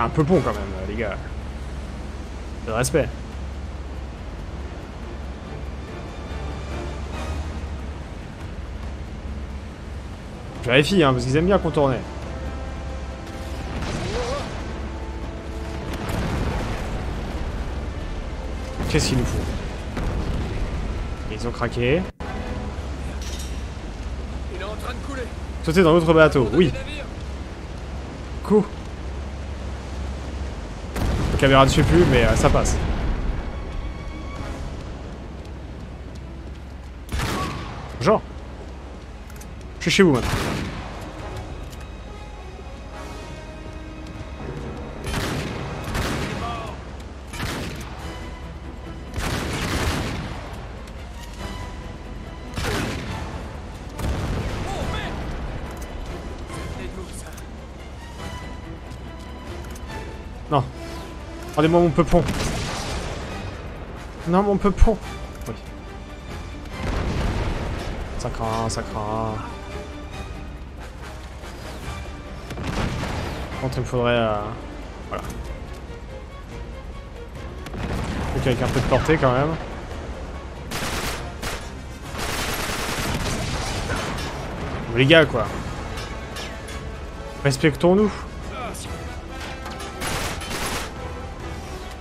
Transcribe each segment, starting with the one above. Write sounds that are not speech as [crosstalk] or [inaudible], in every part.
un peu bon quand même, les gars. De respect. Je vérifie, hein, parce qu'ils aiment bien contourner. Qu'est-ce qu'il nous faut? Ils ont craqué. Il est en train de couler. Sauter dans l'autre bateau, oui. Coup. Caméra suit plus, mais euh, ça passe. Bonjour. Je suis chez vous maintenant. Non. Rendez-moi mon peupon. Non, mon peupon. Oui. Ça craint, ça craint. Contre, il me faudrait... euh, Voilà. Truc avec un peu de portée quand même. Les gars, quoi. Respectons-nous.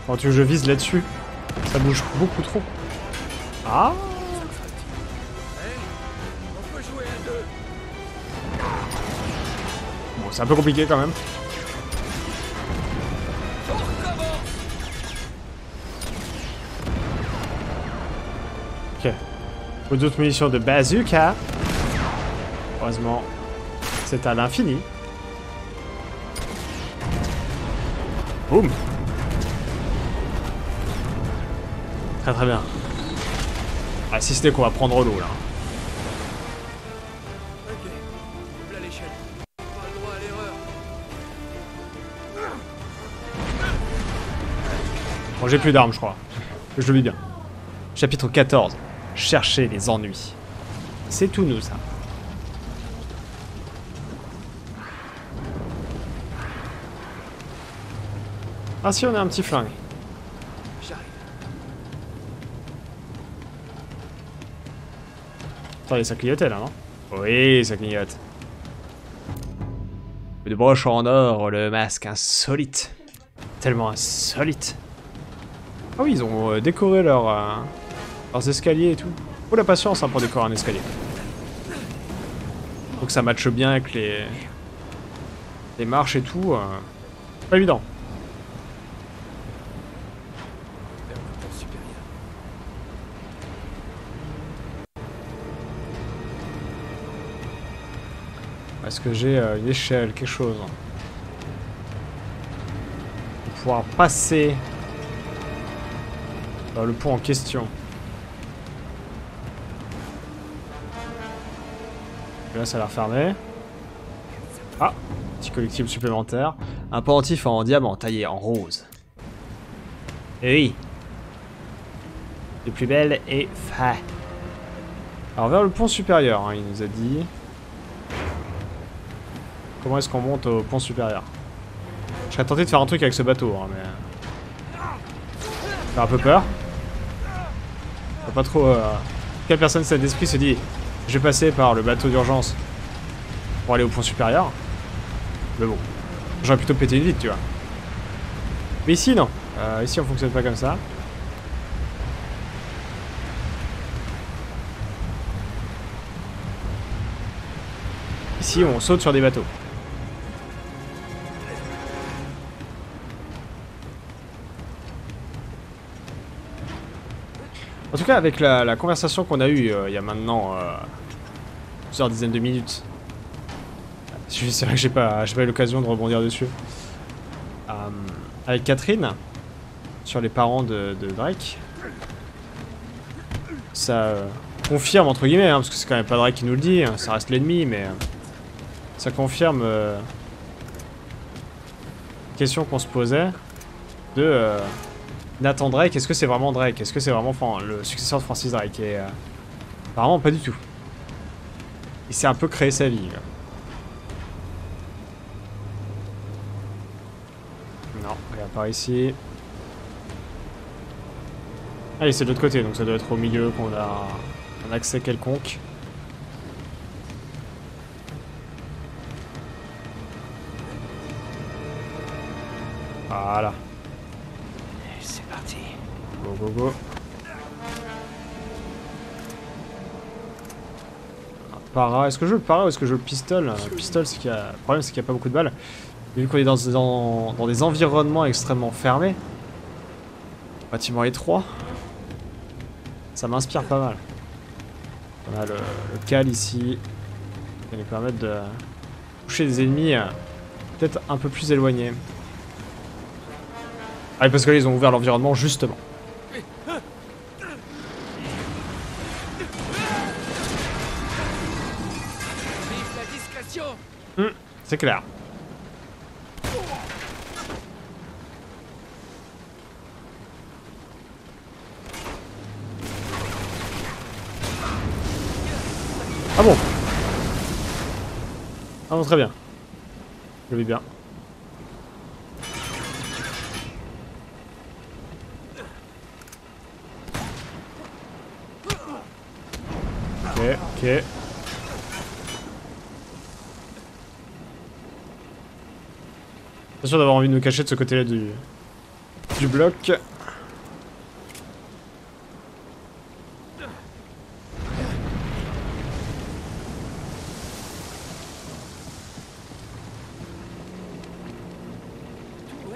Quand tu je vise là-dessus, ça bouge beaucoup trop. Ah. Bon, c'est un peu compliqué quand même. Ok. Ou d'autres munitions de bazooka. Heureusement, c'est à l'infini. Boum Très très bien. Ah, si c'était qu'on va prendre l'eau là. Ok. Là l'échelle. Pas le droit à l'erreur. Bon, j'ai plus d'armes, je crois. Je le vis bien. Chapitre 14. Chercher les ennuis. C'est tout nous, ça. Ah si, on a un petit flingue. Attendez, ça clignotait là, non? Oui, ça clignote. De broche en or, le masque insolite. Tellement insolite. Ah oui, ils ont euh, décoré leur, euh, leurs escaliers et tout. Faut la patience hein, pour décorer un escalier. Faut que ça matche bien avec les, les marches et tout. euh, Pas évident. Que j'ai euh, une échelle, quelque chose Pour pouvoir passer dans le pont en question. Et là, ça a l'air fermé. Ah, petit collectible supplémentaire. Un pendentif en diamant taillé en rose. Et oui. Le plus belle est fait. Alors vers le pont supérieur, hein, il nous a dit. Comment est-ce qu'on monte au pont supérieur Je serais tenté de faire un truc avec ce bateau, hein, mais... Fait un peu peur. Pas trop... euh, Quelle personne cet d'esprit se dit Je vais passer par le bateau d'urgence pour aller au pont supérieur Mais bon, j'aurais plutôt pété une vitre, tu vois. Mais ici, non. Euh, ici, on fonctionne pas comme ça. Ici, on saute sur des bateaux. En tout cas, avec la, conversation qu'on a eue euh, il y a maintenant euh, plusieurs dizaines de minutes, c'est vrai que j'ai pas, pas eu l'occasion de rebondir dessus, Euh, avec Catherine, sur les parents de, Drake, ça confirme, entre guillemets, hein, parce que c'est quand même pas Drake qui nous le dit, hein, ça reste l'ennemi, mais ça confirme question qu'on se posait de Nathan Drake, est-ce que c'est vraiment Drake? Est-ce que c'est vraiment le successeur de Francis Drake? Et euh, apparemment pas du tout. Il s'est un peu créé sa vie. là. par ici. Et c'est de l'autre côté, donc ça doit être au milieu qu'on a un accès quelconque. Voilà. Go, go, go. Para. Est-ce que je veux le para ou est-ce que je veux le pistol? Le pistol, c'est qu'il y a... le problème, c'est qu'il n'y a pas beaucoup de balles. Vu qu'on est dans, dans, des environnements extrêmement fermés, bâtiment étroit, ça m'inspire pas mal. On a le, le cal ici, qui va nous permettre de toucher des ennemis euh, peut-être un peu plus éloignés. Ah, parce que là, ils ont ouvert l'environnement justement. C'est clair. Ah bon Ah bon, très bien. Je vais bien. Ok, ok. Bien sûr d'avoir envie de nous cacher de ce côté-là du, du bloc.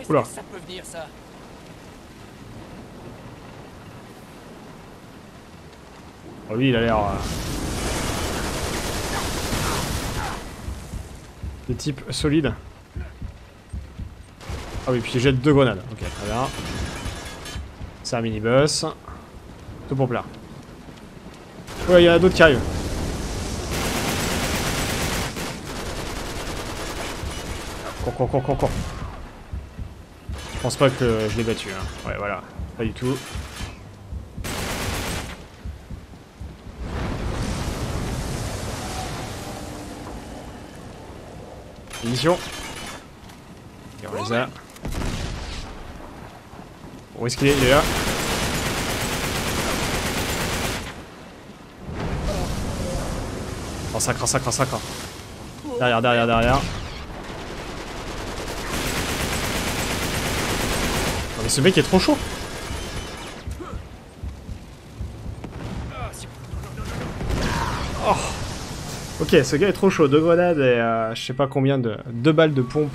Oula. ça peut venir, ça? Oh, lui, il a l'air... euh, De type solide. Ah oui, puis jette deux grenades. Ok, très bien. C'est un mini-boss. Tout pour plat. Ouais, il y en a d'autres qui arrivent. Cours, cours, cours, cours, cours. Je pense pas que je l'ai battu. Hein. Ouais, voilà. Pas du tout. Et on les a. Où est-ce qu'il est Il est là. En sacre, sacre, sacre. Derrière, derrière, derrière. Mais ce mec est trop chaud. Oh. Ok, ce gars est trop chaud. Deux grenades et euh, je sais pas combien de... Deux balles de pompe.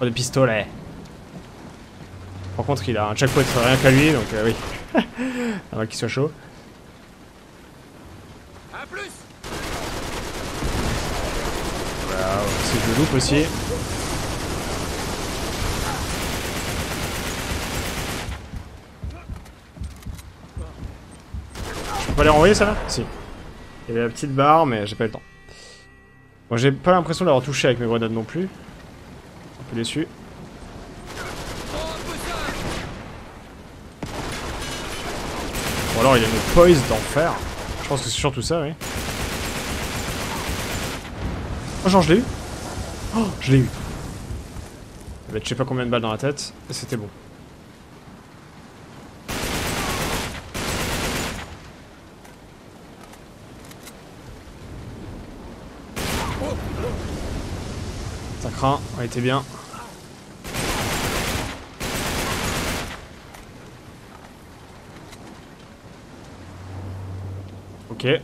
Oh, de pistolet. Par contre, il a un checkpoint rien qu'à lui, donc euh, oui. [laughs] Avant qu'il soit chaud. Un plus Voilà, c'est je le loupe aussi. Je peux pas les renvoyer ça là? Si. Il y avait la petite barre, mais j'ai pas eu le temps. Bon, j'ai pas l'impression d'avoir touché avec mes grenades non plus. Un peu déçu. Oh, un peu ça Ou alors il a une poise d'enfer. Je pense que c'est surtout ça, oui. Oh, genre je l'ai eu Oh, je l'ai eu. Il avait je sais pas combien de balles dans la tête, et c'était bon. Ça craint, on était bien. Ok.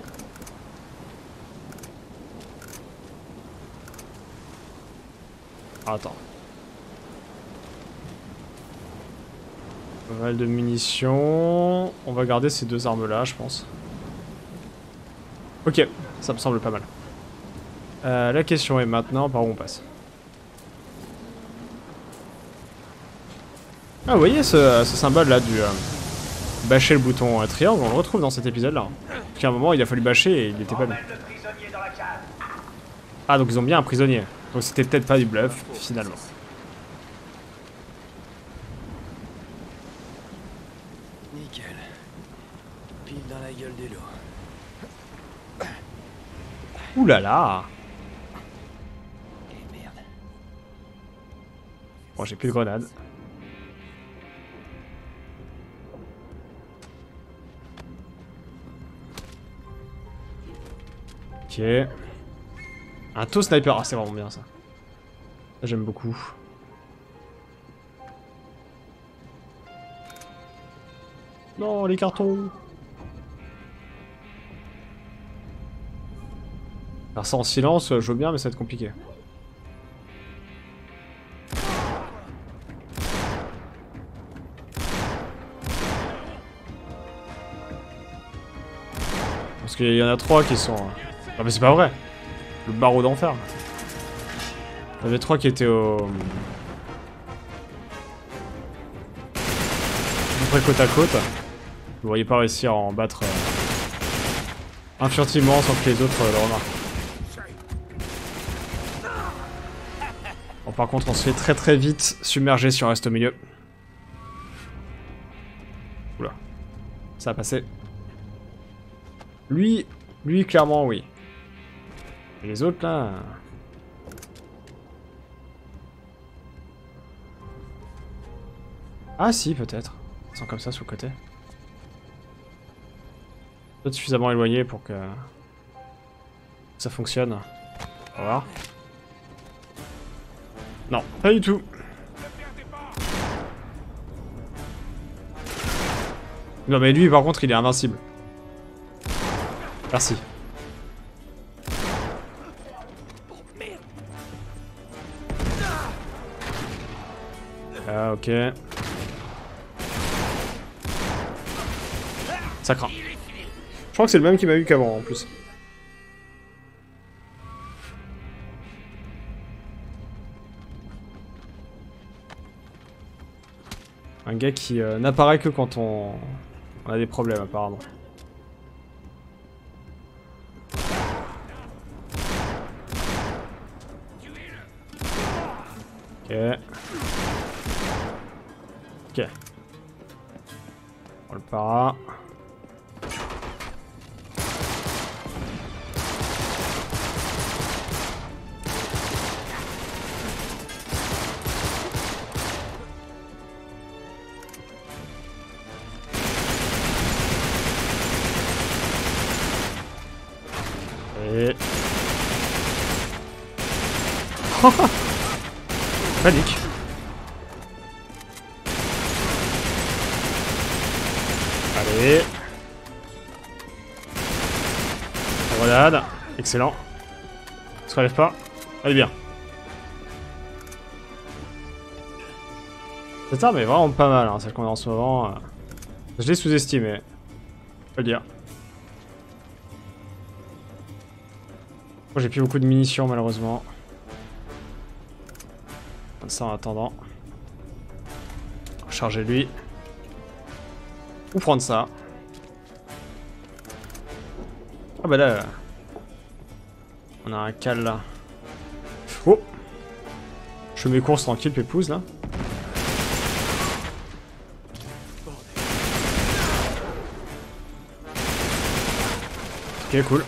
Attends. Pas mal de munitions. On va garder ces deux armes là, je pense. Ok, ça me semble pas mal. Euh, la question est maintenant par où on passe? Ah, vous voyez ce, ce symbole là du. euh, bâcher le bouton euh, triangle, on le retrouve dans cet épisode là. Parce qu'à un moment il a fallu bâcher et il était pas bien. Ah donc ils ont bien un prisonnier. Donc c'était peut-être pas du bluff finalement. Nickel. Pile dans la gueule des lots. Ouh là là Et merde. Bon j'ai plus de grenades. Ok. Un taux sniper, ah c'est vraiment bien ça. J'aime beaucoup. Non, les cartons Faire ça en silence, je veux bien, mais ça va être compliqué. Parce qu'il y en a trois qui sont... Ah mais c'est pas vrai Le barreau d'enfer. Il y en avait trois qui étaient au... Près côte à côte. Vous voyez pas réussir à en battre euh, infurtivement sans que les autres euh, le remarquent. Bon, par contre, on se fait très très vite submerger si on reste au milieu. Oula. Ça a passé. Lui, lui, clairement, oui. Les autres, là... Ah si, peut-être. Ils sont comme ça, sur le côté. Peut-être suffisamment éloigné pour que... ça fonctionne. On va voir. Non, pas du tout. Non mais lui par contre il est invincible. Merci. Ok. Ça craint. Je crois que c'est le même qui m'a eu qu'avant en plus. Un gars qui euh, n'apparaît que quand on... on a des problèmes apparemment. Ok. Ok. On le para. [laughs] Panique. Allez. Grenade. Excellent. Se relève pas. Allez bien. Cette arme est vraiment pas mal, hein, celle qu'on a en ce moment. Je l'ai sous-estimée. Faut le dire. Moi j'ai plus beaucoup de munitions malheureusement. Ça en attendant. Recharger lui. Ou prendre ça. Ah bah là... On a un cal là. Oh Je fais mes courses tranquille pépouze là. Ok cool.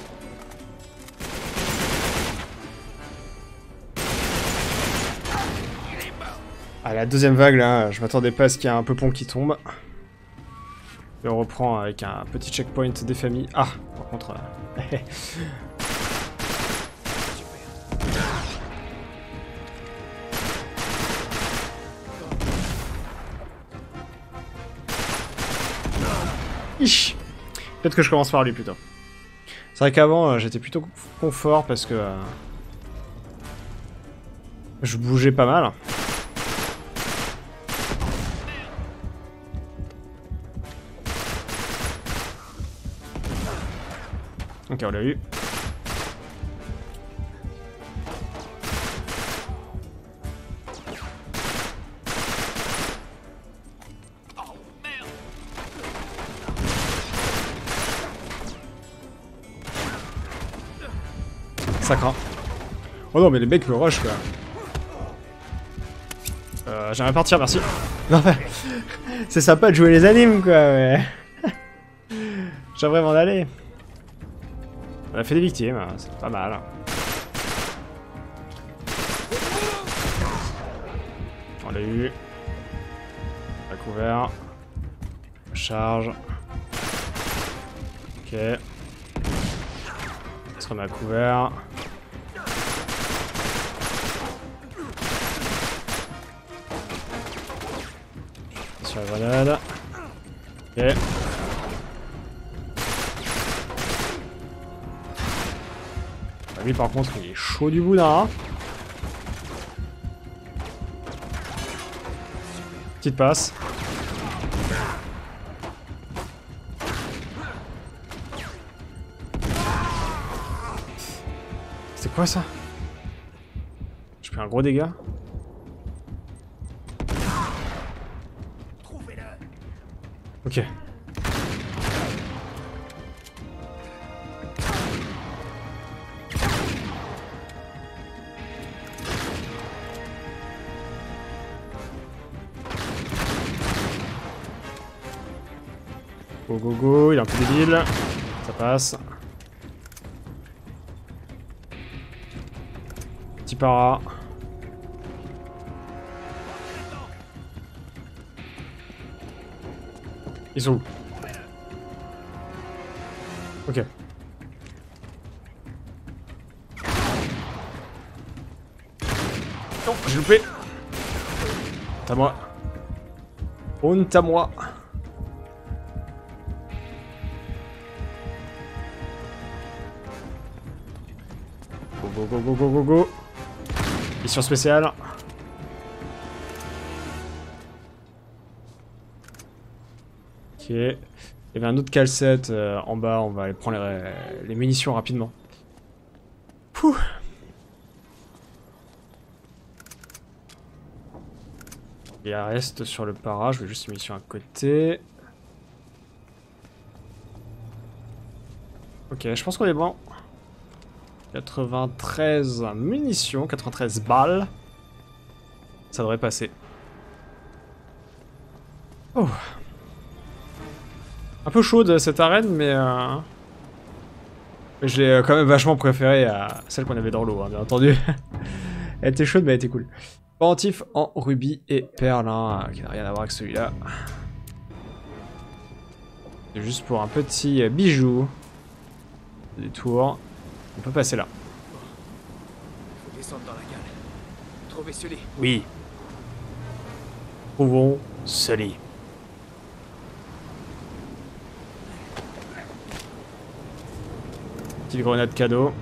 Ah, la deuxième vague, là, je m'attendais pas à ce qu'il y ait un peu pont qui tombe. Et on reprend avec un petit checkpoint des familles. Ah, par contre... euh. [laughs] Peut-être que je commence par lui plutôt. C'est vrai qu'avant, euh, j'étais plutôt confort parce que... euh, je bougeais pas mal. Ok, on l'a eu. Ça craint. Oh non, mais les mecs me rush quoi. Euh, j'aimerais partir, merci. Non, mais... C'est sympa de jouer les animes quoi, mais... [laughs] J'aimerais m'en aller. On a fait des victimes, hein, c'est pas mal. On l'a eu. On l'a couvert. Charge. Ok. se remet à couvert? Sur la grenade. Ok. Par contre il est chaud du boudin. Petite passe. C'est quoi ça? J'ai pris un gros dégât. Ok. Go go il est un peu débile. Ça passe. Petit para. Ils sont où? Ok. Non, j'ai loupé. T'as moi. Honte à moi. Go go go go go. Mission spéciale. Ok. Il y avait un autre calcette euh, en bas, on va aller prendre les, les munitions rapidement. Pouh. Il reste sur le para, je vais juste une mission à côté. Ok, je pense qu'on est bon. 93 munitions, 93 balles. Ça devrait passer. Oh. Un peu chaude cette arène, mais... Euh... je l'ai euh, quand même vachement préférée à celle qu'on avait dans l'eau, hein, bien entendu. [laughs] elle était chaude, mais elle était cool. Pendentif en rubis et perle, hein, qui n'a rien à voir avec celui-là. C'est juste pour un petit bijou. Des tours. On peut passer là. Faut descendre dans la cale. Trouver ce lit. Oui. Trouvons ce lit. Petite grenade cadeau.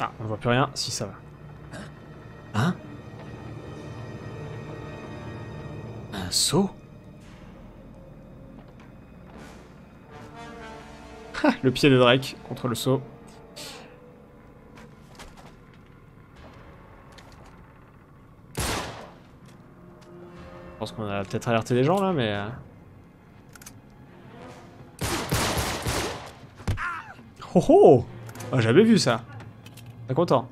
Ah, on voit plus rien. Si, ça va. Hein? Un seau? [laughs] Le pied de Drake contre le seau. Je pense qu'on a peut-être alerté les gens là, mais... euh. Oh oh ah, J'avais vu ça. Pas content.